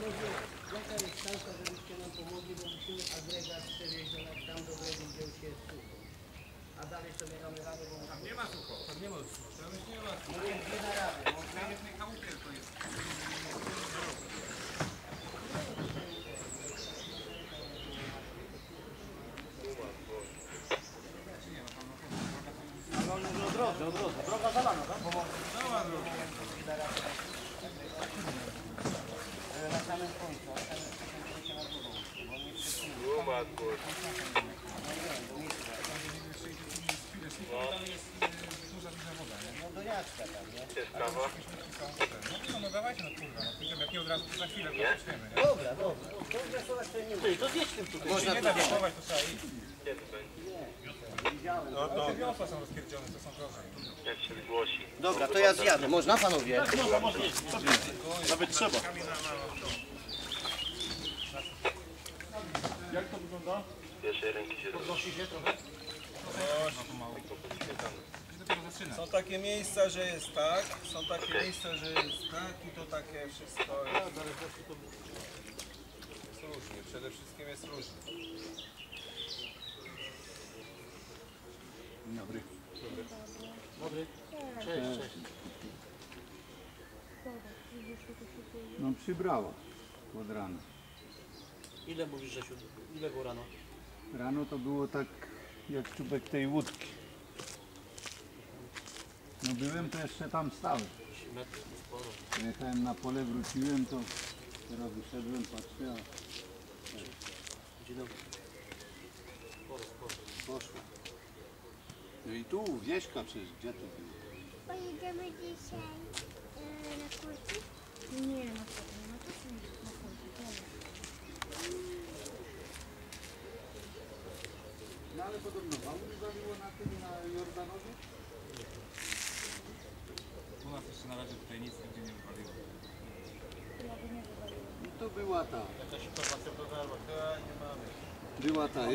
Panowie, jaka jest szansa, żebyście nam pomogli, bo musimy agregat przewieźć do nas tam do brzegu, gdzie już jest sucho. A dalej sobie mamy radę, bo tam Nie ma sucho. Tam nie ma sucho. Tam już nie ma sucho. no więc nie da rady. Można? Jednej chałupie to jest. Na samym końcu, a tam jest na górą. Bo nie nie? No nie? Jak od razu, to za chwilę to zaczniemy, nie? Dobra, dobra. To to nie Ty, to zjedź tutaj. Jeśli nie da to trzeba iść. Widziałem. No to wiosła są rozpierdzione, to są drożej. Dobra, to ja zjadę. Można panowie? Nawet trzeba. Podnosi się trochę? No to mało. I dopiero zaczyna. Są takie miejsca, że jest tak, są takie miejsca, że jest tak i to takie wszystko jest. Jest różnie, przede wszystkim jest różnie. Dzień dobry. Dobry. Cześć, cześć. No przybrała od rana. Ile mówisz, Rzesiu? Ile było rano? Rano to było tak jak czubek tej łódki. No byłem to jeszcze tam stałem. metrów, sporo. Jechałem na pole, wróciłem to teraz wyszedłem, patrzę, a Dzień dobry. Sporo, sporo. poszło. No i tu wieśka przecież, gdzie to było? Pojedziemy dzisiaj e, na kurki? Nie, na kurki, no to są na kurki, dobra. No ale podobno wałów zabiło na tym, na Jordanowie? U nas jeszcze na razie tutaj nic nigdzie nie wywaliła. No to była ta, Jakaś informacja nie mamy. była ta,